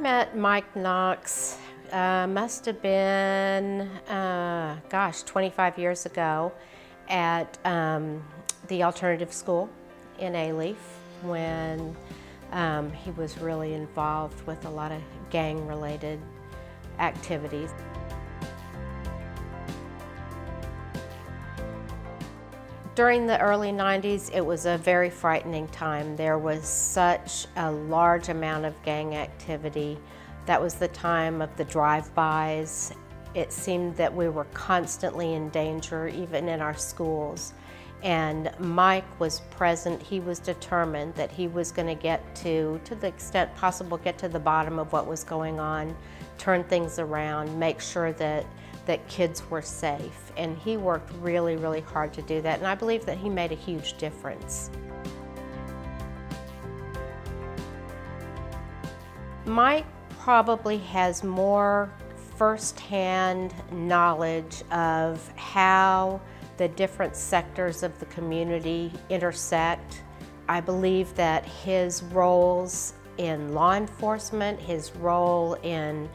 met Mike Knox, uh, must have been, uh, gosh, 25 years ago at um, the alternative school in Alief when um, he was really involved with a lot of gang related activities. During the early 90s, it was a very frightening time. There was such a large amount of gang activity. That was the time of the drive-bys. It seemed that we were constantly in danger, even in our schools. And Mike was present. He was determined that he was going to get to, to the extent possible, get to the bottom of what was going on, turn things around, make sure that that kids were safe. And he worked really, really hard to do that. And I believe that he made a huge difference. Mike probably has more firsthand knowledge of how the different sectors of the community intersect. I believe that his roles in law enforcement, his role in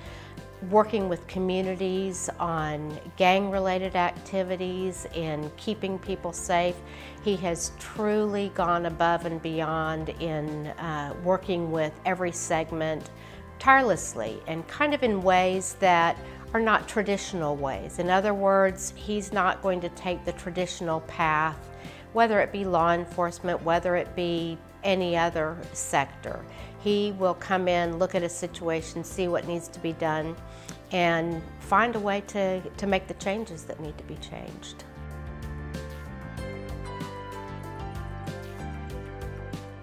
working with communities on gang-related activities and keeping people safe. He has truly gone above and beyond in uh, working with every segment tirelessly and kind of in ways that are not traditional ways. In other words, he's not going to take the traditional path, whether it be law enforcement, whether it be any other sector. He will come in, look at a situation, see what needs to be done, and find a way to, to make the changes that need to be changed.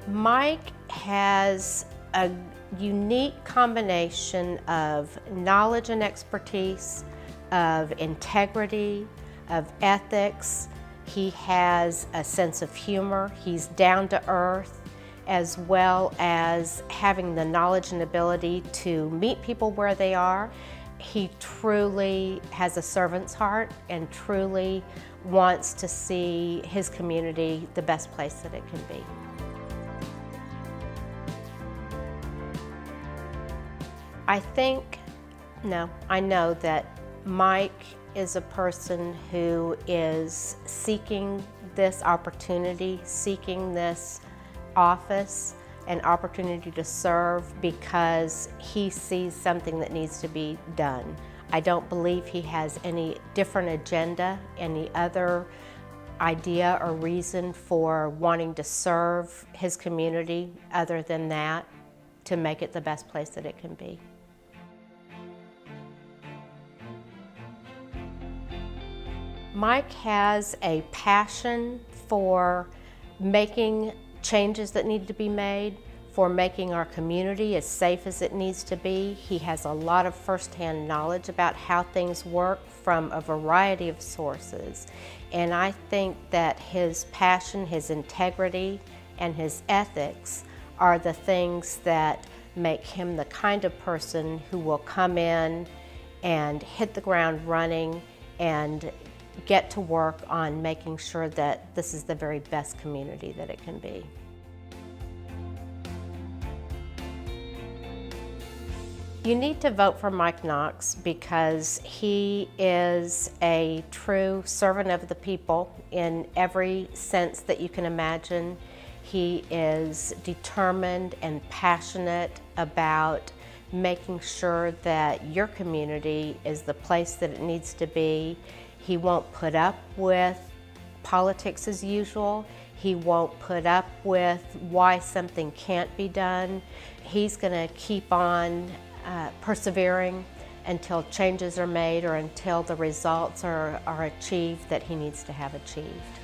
Mike has a unique combination of knowledge and expertise, of integrity, of ethics. He has a sense of humor. He's down to earth as well as having the knowledge and ability to meet people where they are. He truly has a servant's heart and truly wants to see his community the best place that it can be. I think, no, I know that Mike is a person who is seeking this opportunity, seeking this office an opportunity to serve because he sees something that needs to be done. I don't believe he has any different agenda, any other idea or reason for wanting to serve his community other than that to make it the best place that it can be. Mike has a passion for making changes that need to be made for making our community as safe as it needs to be. He has a lot of firsthand knowledge about how things work from a variety of sources. And I think that his passion, his integrity, and his ethics are the things that make him the kind of person who will come in and hit the ground running and get to work on making sure that this is the very best community that it can be. You need to vote for Mike Knox because he is a true servant of the people in every sense that you can imagine. He is determined and passionate about making sure that your community is the place that it needs to be. He won't put up with politics as usual. He won't put up with why something can't be done. He's going to keep on uh, persevering until changes are made or until the results are, are achieved that he needs to have achieved.